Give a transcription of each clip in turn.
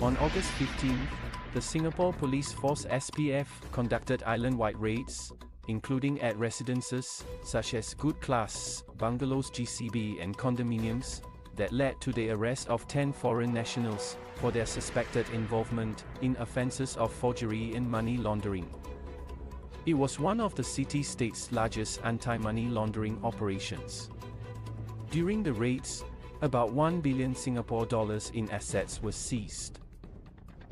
On August 15, the Singapore Police Force SPF conducted island-wide raids, including at residences, such as Good Class, Bungalows GCB and condominiums, that led to the arrest of 10 foreign nationals, for their suspected involvement in offences of forgery and money laundering. It was one of the city-state's largest anti-money laundering operations. During the raids, about 1 billion Singapore dollars in assets was seized.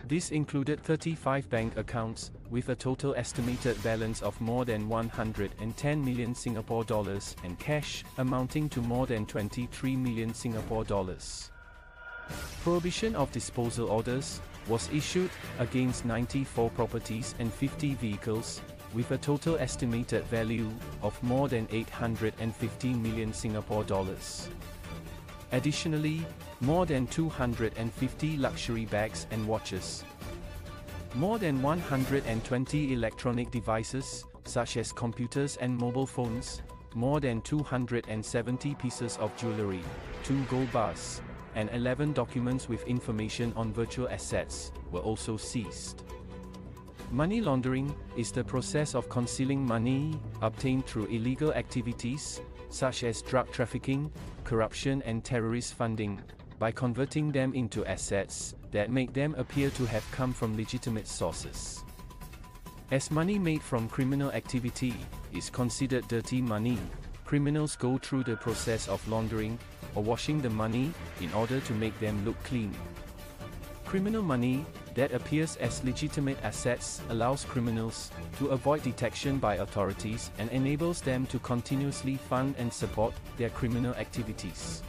This included 35 bank accounts, with a total estimated balance of more than 110 million Singapore dollars and cash amounting to more than 23 million Singapore dollars. Prohibition of disposal orders was issued against 94 properties and 50 vehicles, with a total estimated value of more than 850 million Singapore dollars. Additionally, more than 250 luxury bags and watches. More than 120 electronic devices, such as computers and mobile phones, more than 270 pieces of jewelry, two gold bars, and 11 documents with information on virtual assets, were also seized. Money laundering is the process of concealing money obtained through illegal activities, such as drug trafficking, corruption and terrorist funding, by converting them into assets that make them appear to have come from legitimate sources. As money made from criminal activity is considered dirty money, criminals go through the process of laundering or washing the money in order to make them look clean. Criminal money that appears as legitimate assets allows criminals to avoid detection by authorities and enables them to continuously fund and support their criminal activities.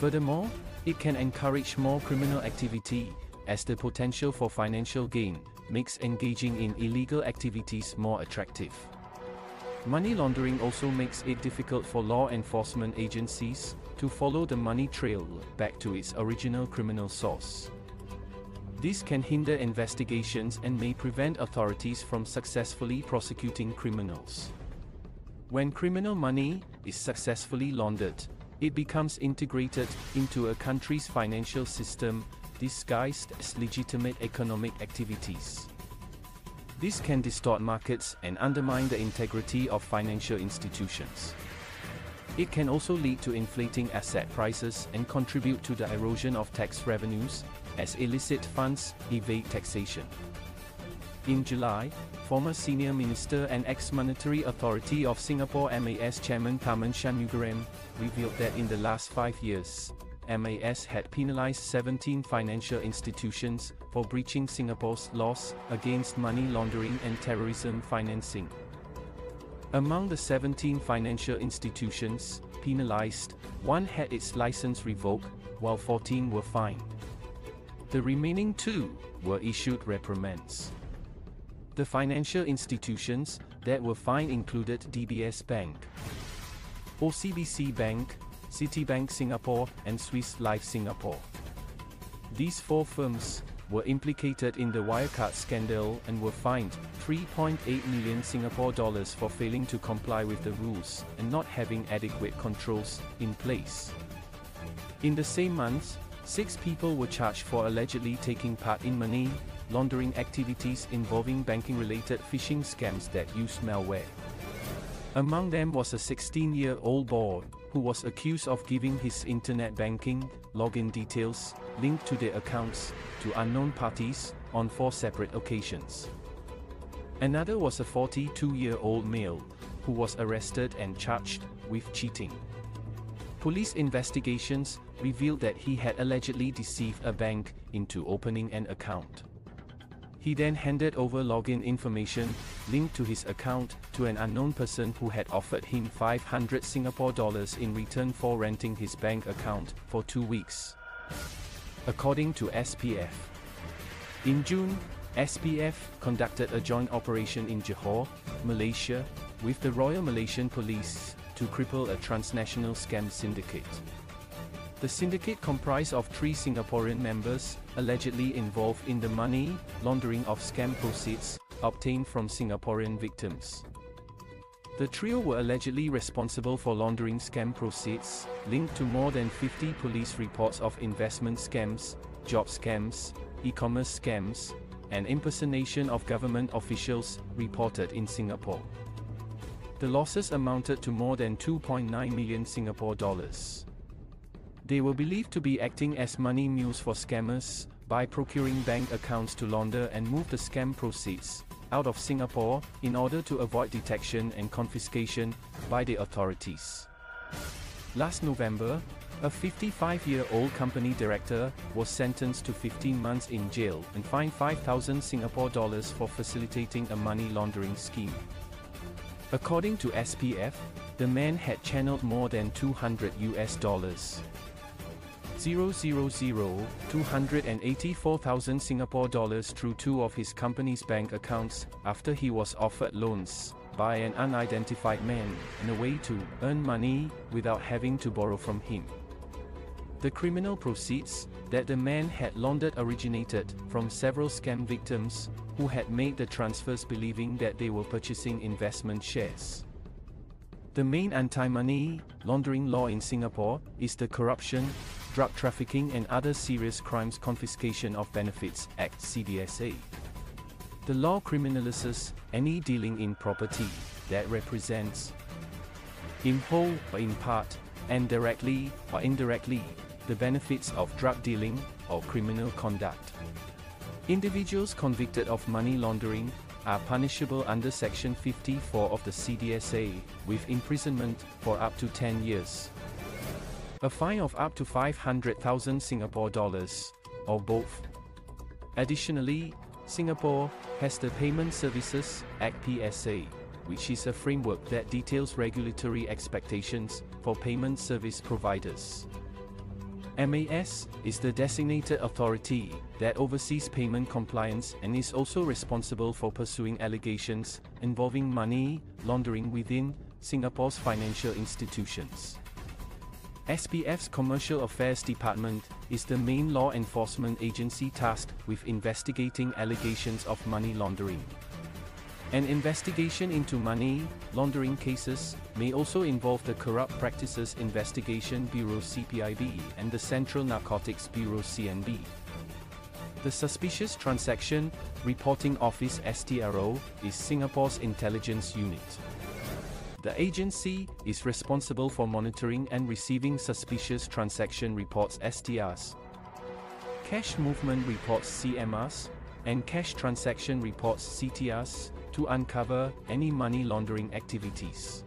Furthermore, it can encourage more criminal activity, as the potential for financial gain makes engaging in illegal activities more attractive. Money laundering also makes it difficult for law enforcement agencies to follow the money trail back to its original criminal source. This can hinder investigations and may prevent authorities from successfully prosecuting criminals. When criminal money is successfully laundered, it becomes integrated into a country's financial system, disguised as legitimate economic activities. This can distort markets and undermine the integrity of financial institutions. It can also lead to inflating asset prices and contribute to the erosion of tax revenues, as illicit funds evade taxation. In July, former senior minister and ex-monetary authority of Singapore MAS chairman Tharman Shanmugaratnam revealed that in the last five years, MAS had penalized 17 financial institutions for breaching Singapore's laws against money laundering and terrorism financing. Among the 17 financial institutions penalized, one had its license revoked, while 14 were fined. The remaining two were issued reprimands. The financial institutions that were fined included DBS Bank, OCBC Bank, Citibank Singapore, and Swiss Life Singapore. These four firms were implicated in the Wirecard scandal and were fined 3.8 million Singapore dollars for failing to comply with the rules and not having adequate controls in place. In the same month, six people were charged for allegedly taking part in money laundering activities involving banking-related phishing scams that use malware. Among them was a 16-year-old boy, who was accused of giving his internet banking login details, linked to their accounts, to unknown parties, on four separate occasions. Another was a 42-year-old male, who was arrested and charged with cheating. Police investigations revealed that he had allegedly deceived a bank into opening an account. He then handed over login information, linked to his account, to an unknown person who had offered him 500 Singapore dollars in return for renting his bank account for two weeks. According to SPF. In June, SPF conducted a joint operation in Johor, Malaysia, with the Royal Malaysian Police, to cripple a transnational scam syndicate. The syndicate comprised of three Singaporean members, allegedly involved in the money laundering of scam proceeds obtained from Singaporean victims. The trio were allegedly responsible for laundering scam proceeds, linked to more than 50 police reports of investment scams, job scams, e-commerce scams, and impersonation of government officials, reported in Singapore. The losses amounted to more than 2.9 million Singapore dollars. They were believed to be acting as money mules for scammers, by procuring bank accounts to launder and move the scam proceeds out of Singapore in order to avoid detection and confiscation by the authorities. Last November, a 55-year-old company director was sentenced to 15 months in jail and fined 5,000 Singapore dollars for facilitating a money laundering scheme. According to SPF, the man had channeled more than 200 US dollars. 000 284,000 Singapore dollars through two of his company's bank accounts after he was offered loans by an unidentified man in a way to earn money without having to borrow from him. The criminal proceeds that the man had laundered originated from several scam victims who had made the transfers believing that they were purchasing investment shares. The main anti-money laundering law in Singapore is the Corruption, Drug Trafficking and Other Serious Crimes Confiscation of Benefits Act CDSA. The law criminalizes any dealing in property that represents, in whole or in part, and directly or indirectly, the benefits of drug dealing or criminal conduct. Individuals convicted of money laundering are punishable under Section 54 of the CDSA, with imprisonment for up to 10 years. A fine of up to 500,000 Singapore dollars, or both. Additionally, Singapore has the Payment Services Act PSA, which is a framework that details regulatory expectations for payment service providers. MAS is the designated authority that oversees payment compliance and is also responsible for pursuing allegations involving money laundering within Singapore's financial institutions. SPF's Commercial Affairs Department is the main law enforcement agency tasked with investigating allegations of money laundering. An investigation into money laundering cases may also involve the Corrupt Practices Investigation Bureau CPIB and the Central Narcotics Bureau CNB. The Suspicious Transaction Reporting Office STRO is Singapore's intelligence unit. The agency is responsible for monitoring and receiving suspicious transaction reports STRs, cash movement reports CMRs, and cash transaction reports CTRs to uncover any money laundering activities.